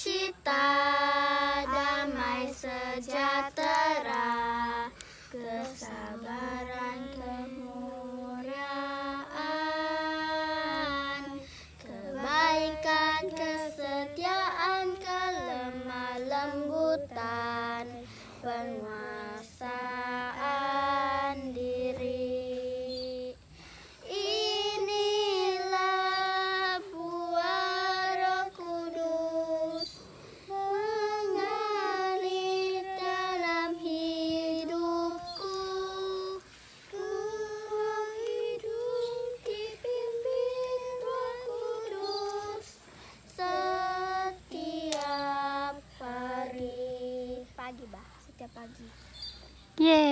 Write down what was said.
sukacita, damai setiap hari.